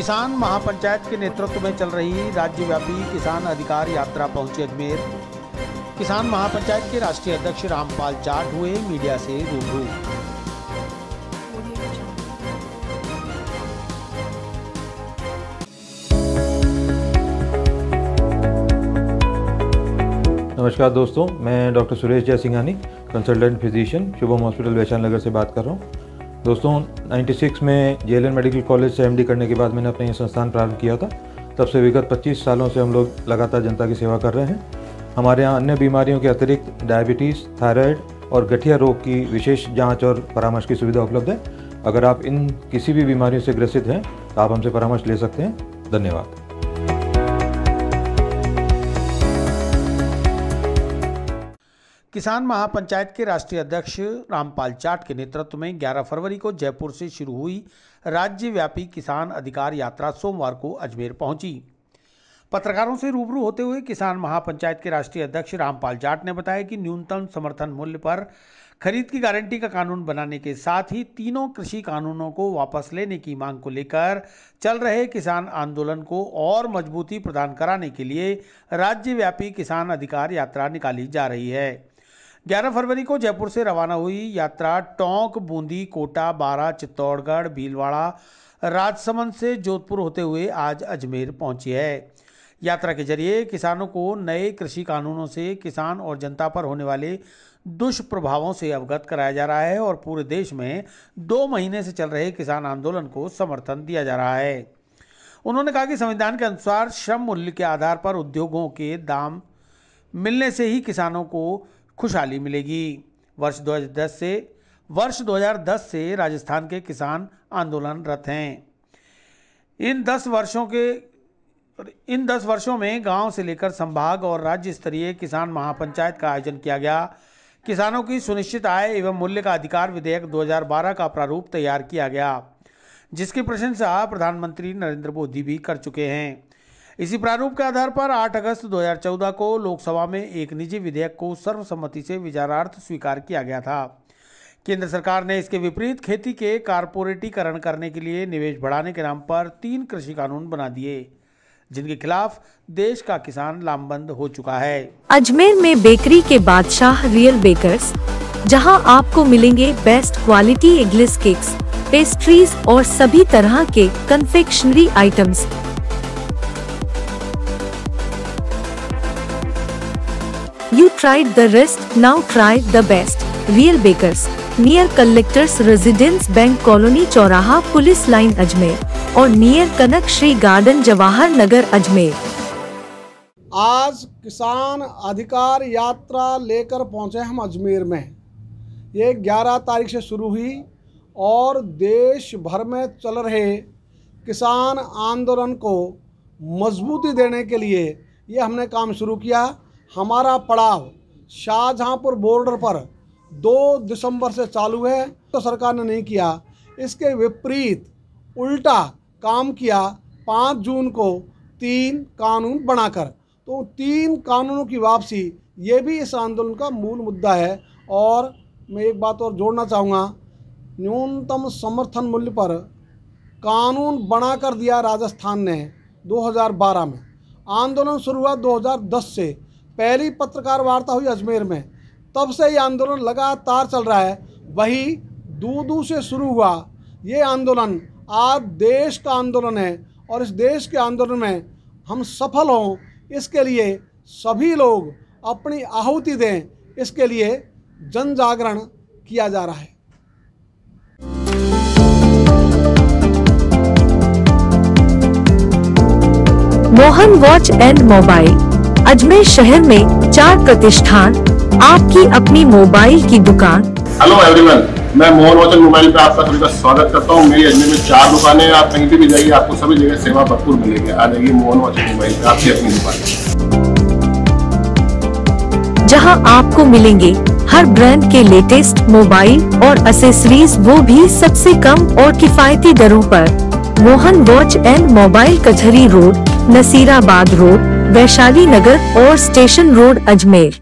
किसान महापंचायत के नेतृत्व में चल रही राज्यव्यापी किसान अधिकार यात्रा पहुँची अजमेर। किसान महापंचायत के राष्ट्रीय अध्यक्ष रामपाल जाट हुए मीडिया से रूबरू। नमस्कार दोस्तों, मैं doctor Suresh Jai Singhani consultant physician Shubham hospital Vaishal Nagar से बात कर रहा हूँ। दोस्तों 96 में JLN मेडिकल कॉलेज से एमडी करने के बाद मैंने अपना ये संस्थान प्रारंभ किया था। तब से विगत 25 सालों से हम लोग लगातार जनता की सेवा कर रहे हैं। हमारे यहाँ अन्य बीमारियों के अतिरिक्त डायबिटीज़ थायराइड और गठिया रोग की विशेष जाँच और परामर्श की सुविधा उपलब्ध है। अगर आप इन किसी भी बीमारियों से ग्रसित हैं तो आप हमसे परामर्श ले सकते हैं। धन्यवाद। किसान महापंचायत के राष्ट्रीय अध्यक्ष रामपाल चाट के नेतृत्व में 11 फरवरी को जयपुर से शुरू हुई राज्यव्यापी किसान अधिकार यात्रा सोमवार को अजमेर पहुँची। पत्रकारों से रूबरू होते हुए किसान महापंचायत के राष्ट्रीय अध्यक्ष रामपाल जाट ने बताया कि न्यूनतम समर्थन मूल्य पर खरीद की गारंटी का कानून बनाने के साथ ही तीनों कृषि कानूनों को वापस लेने की मांग को लेकर चल रहे किसान आंदोलन को और मजबूती प्रदान कराने के लिए राज्यव्यापी किसान अधिकार यात्रा निकाली जा रही है। 11 फरवरी को जयपुर से रवाना हुई यात्रा टोंक, बूंदी, कोटा, बारा, चित्तौड़गढ़, भीलवाड़ा, राजसमंद से जोधपुर होते हुए आज अजमेर पहुँची है। यात्रा के ज़रिए किसानों को नए कृषि कानूनों से किसान और जनता पर होने वाले दुष्प्रभावों से अवगत कराया जा रहा है और पूरे देश में दो महीने से चल रहे किसान आंदोलन को समर्थन दिया जा रहा है। उन्होंने कहा कि संविधान के अनुसार श्रम मूल्य के आधार पर उद्योगों के दाम मिलने से ही किसानों को खुशहाली मिलेगी। वर्ष 2010 से, वर्ष 2010 से राजस्थान के किसान आंदोलनरत हैं। इन 10 वर्षों के, इन 10 वर्षों में गाँव से लेकर संभाग और राज्य स्तरीय किसान महापंचायत का आयोजन किया गया। किसानों की सुनिश्चित आय एवं मूल्य का अधिकार विधेयक 2012 का प्रारूप तैयार किया गया, जिसकी प्रशंसा प्रधानमंत्री नरेंद्र मोदी भी कर चुके हैं। इसी प्रारूप के आधार पर 8 अगस्त 2014 को लोकसभा में एक निजी विधेयक को सर्वसम्मति से विचारार्थ स्वीकार किया गया था। केंद्र सरकार ने इसके विपरीत खेती के कारपोरेटीकरण करने के लिए निवेश बढ़ाने के नाम पर तीन कृषि कानून बना दिए, जिनके खिलाफ देश का किसान लामबंद हो चुका है। अजमेर में बेकरी के बादशाह रियल बेकर्स, जहाँ आपको मिलेंगे best quality eggless cakes, pastries और सभी तरह के confectionery items. You tried the rest, now try the best. Real Bakers, near Collectors Residence Bank Colony चौराहा पुलिस लाइन अजमेर और नियर कनक श्री गार्डन जवाहर नगर अजमेर आज किसान अधिकार यात्रा लेकर पहुँचे हम अजमेर में। ये 11 तारीख से शुरू हुई और देश भर में चल रहे किसान आंदोलन को मजबूती देने के लिए ये हमने काम शुरू किया। हमारा पड़ाव शाहजहाँपुर बॉर्डर पर दो दिसंबर से चालू है तो सरकार ने नहीं किया। इसके विपरीत उल्टा काम किया पाँच जून को तीन कानून बनाकर। तो तीन कानूनों की वापसी, ये भी इस आंदोलन का मूल मुद्दा है। और मैं एक बात और जोड़ना चाहूँगा, न्यूनतम समर्थन मूल्य पर कानून बनाकर दिया राजस्थान ने 2012 में। आंदोलन शुरू हुआ 2010 से। पहली पत्रकार वार्ता हुई अजमेर में। तब से ये आंदोलन लगातार चल रहा है। वही दूदू से शुरू हुआ ये आंदोलन। आज देश का आंदोलन है और इस देश के आंदोलन में हम सफल हों, इसके लिए सभी लोग अपनी आहुति दें, इसके लिए जन जागरण किया जा रहा है। Mohan watch and mobile. Ajmer शहर में चार प्रतिष्ठान आपकी अपनी मोबाइल की दुकान। हेलो एवरीवन मैं मोहन वचन मोबाइल पे आपका सभी का स्वागत करता हूँ। मेरी अजमेर में चार दुकानें हैं। आप कहीं भी भी जाइए आपको सभी जगह सेवा भरपूर मिलेगी। आ जाइए मोहन वचन मोबाइल पे आपकी अपनी दुकान जहाँ आपको मिलेंगे हर ब्रांड के लेटेस्ट मोबाइल और एसेसरीज वो भी सबसे कम और किफायती दरों पर। मोहन वॉच एंड मोबाइल कचहरी रोड नसीराबाद रोड। वैशाली नगर और स्टेशन रोड अजमेर।